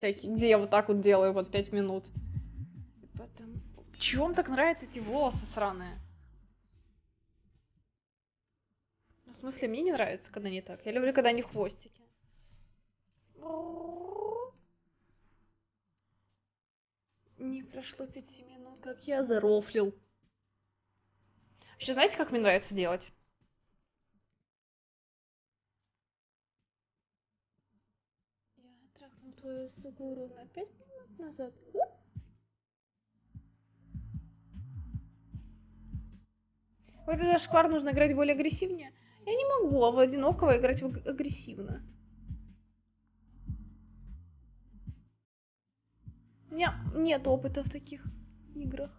всякие, где я вот так вот делаю вот пять минут. И поэтому... Чего вам так нравятся эти волосы сраные? Ну, В смысле, мне не нравится, когда не так. Я люблю, когда они хвостики. Не прошло пяти минут, как я зарофлил. Еще знаете, как мне нравится делать? Я твою сугуру на пять минут назад. Уп. В этот зашквар нужно играть более агрессивнее. Я не могу, а в одинокого играть агрессивно. У меня нет опыта в таких играх.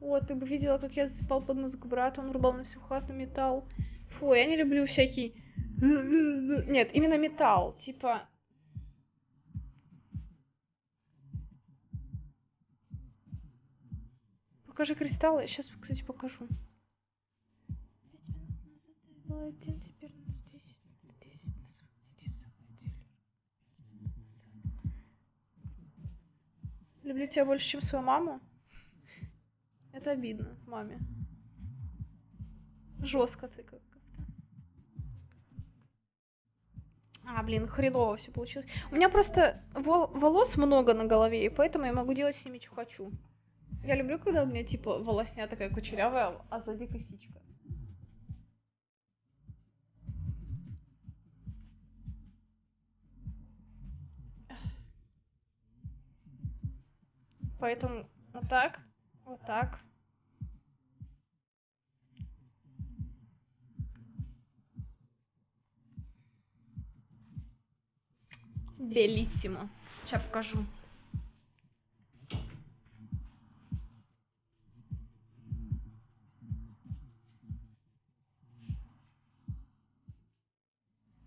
Вот, ты бы видела, как я засыпал под музыку брата, он рубал на всю хату металл. Фу, я не люблю всякий... Нет, именно металл, типа... Покажи кристаллы. Сейчас, кстати, покажу. Пять минут назад я была один, теперь нас десять. Десять. Пять минут назад. Люблю тебя больше, чем свою маму. Это обидно маме. Жестко ты как- А, блин, хреново все получилось. У меня просто вол- волос много на голове, и поэтому я могу делать с ними, что хочу. Я люблю, когда у меня, типа, волосня такая кучерявая, а сзади косичка. Поэтому вот так, вот так. Белиссимо. Сейчас покажу.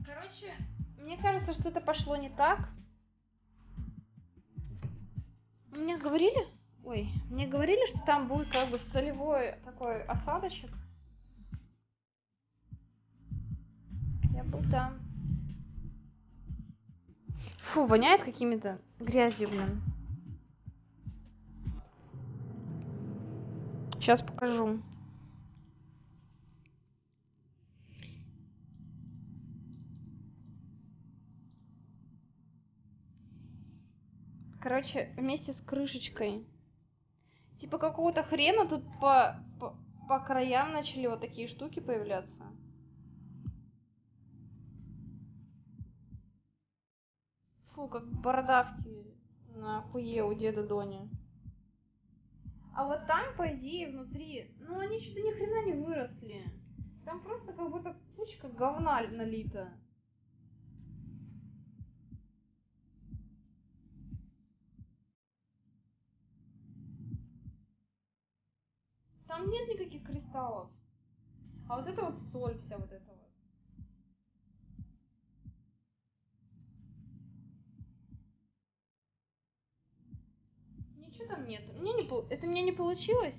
Короче, мне кажется, что это пошло не так. Мне говорили, ой, мне говорили, что там будет как бы солевой такой осадочек. Я был там. Фу, воняет какими-то грязью, блин. Сейчас покажу. Короче, вместе с крышечкой. Типа какого-то хрена тут по, по, по краям начали вот такие штуки появляться. Фу, как бородавки на хуе у деда Дони. А вот там, по идее, внутри, ну они что-то ни хрена не выросли. Там просто как будто кучка говна налита. Там нет никаких кристаллов. А вот это вот соль вся вот эта вот. Ничего там нет. Мне не пол- Это мне не получилось?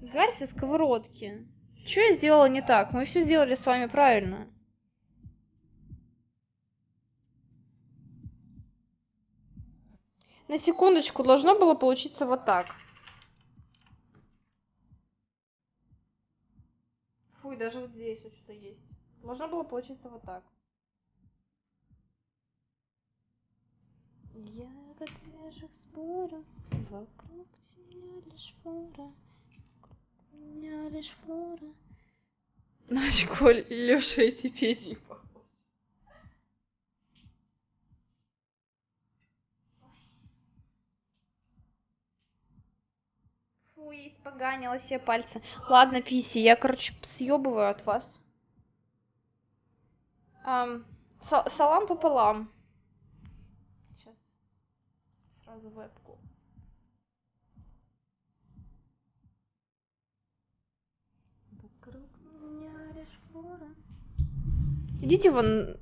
Гарь сковородки. Что я сделала не так? Мы все сделали с вами правильно. На секундочку, должно было получиться вот так. Фу, и даже вот здесь вот что-то есть. Должно было получиться вот так. Ягод свежих споров, вокруг тебя лишь флора, вокруг меня лишь флора. На очко Лёша эти песни похож. Фу, я испоганила себе пальцы. Ладно, писи, я, короче, съебываю от вас. Са- салам пополам. Сразу вебку. Идите вон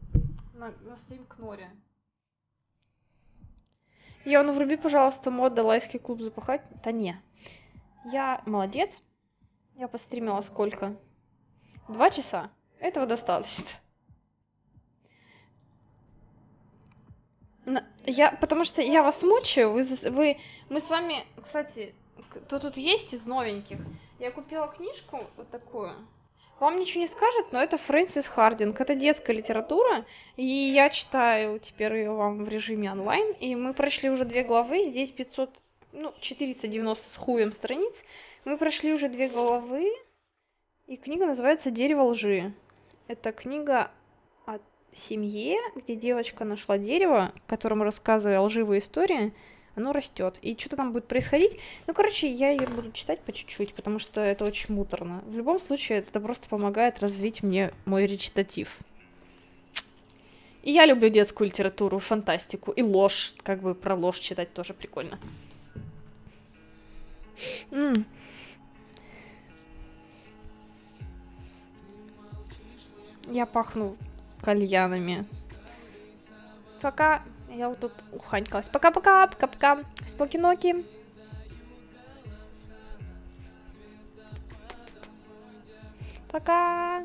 на, на стрим к Норе. Я, ну вруби, пожалуйста, мод Далайский клуб запахать. Да не. Я молодец. Я постримила сколько? Два часа. Этого достаточно. Я, потому что я вас мучаю, вы, вы, мы с вами, кстати, кто тут есть из новеньких? Я купила книжку вот такую. Вам ничего не скажет, но это Фрэнсис Хардинг. Это детская литература, и я читаю теперь ее вам в режиме онлайн. И мы прошли уже две главы, здесь 500, ну, 490 с хуем страниц. Мы прошли уже две главы, и книга называется «Дерево лжи». Это книга семье, где девочка нашла дерево, которому рассказывая лживые истории, оно растет. И что-то там будет происходить. Ну, короче, я ее буду читать по чуть-чуть, потому что это очень муторно. В любом случае, это просто помогает развить мне мой речитатив. И я люблю детскую литературу, фантастику и ложь. Как бы про ложь читать тоже прикольно. М. Я пахну кальянами. Пока. Я вот тут уханькалась. Пока-пока, пока-пока. Споки-ноки. Пока.